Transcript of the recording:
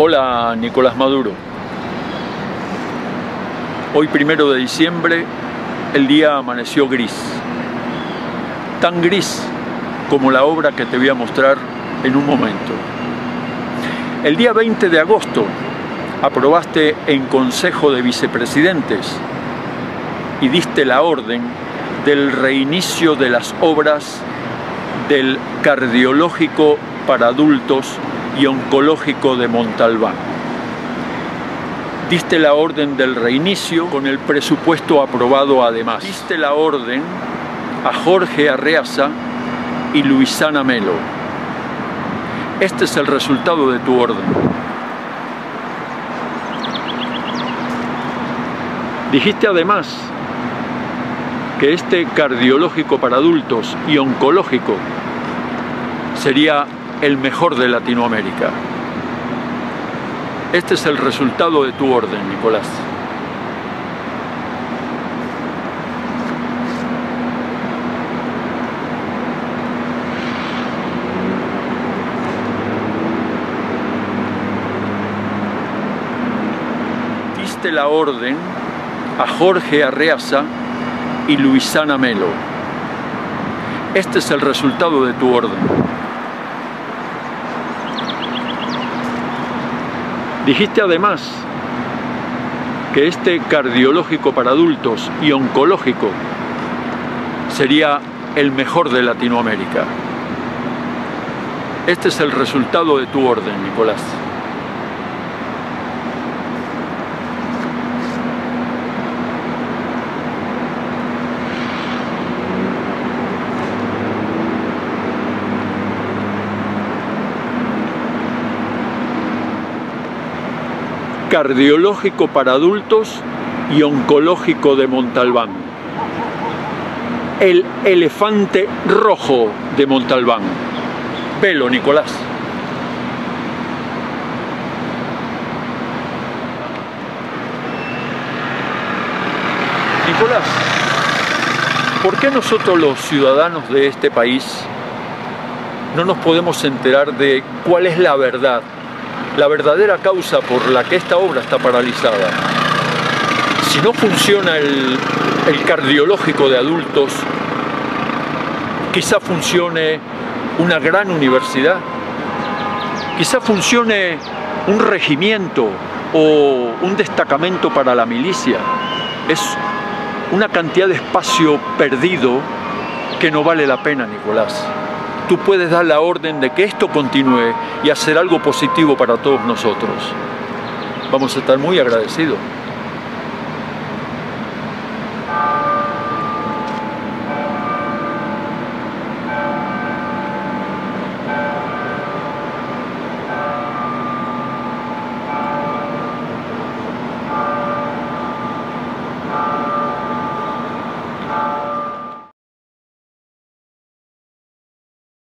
Hola, Nicolás Maduro. Hoy, primero de diciembre, el día amaneció gris. Tan gris como la obra que te voy a mostrar en un momento. El día 20 de agosto aprobaste en Consejo de Vicepresidentes y diste la orden del reinicio de las obras del cardiológico para adultos y oncológico de Montalbán. Diste la orden del reinicio con el presupuesto aprobado además. Diste la orden a Jorge Arreaza y Luisana Melo. Este es el resultado de tu orden. Dijiste además que este cardiológico para adultos y oncológico sería el mejor de Latinoamérica. Este es el resultado de tu orden, Nicolás. Diste la orden a Jorge Arreaza y Luisana Melo. Este es el resultado de tu orden. Dijiste además que este cardiológico para adultos y oncológico sería el mejor de Latinoamérica. Este es el resultado de tu orden, Nicolás. Cardiológico para adultos y oncológico de Montalbán. El elefante rojo de Montalbán. Velo, Nicolás. Nicolás, ¿por qué nosotros los ciudadanos de este país no nos podemos enterar de cuál es la verdad la verdadera causa por la que esta obra está paralizada. Si no funciona el, cardiológico de adultos, quizá funcione una gran universidad, quizá funcione un regimiento o un destacamento para la milicia. Es una cantidad de espacio perdido que no vale la pena, Nicolás tú puedes dar la orden de que esto continúe y hacer algo positivo para todos nosotros. Vamos a estar muy agradecidos.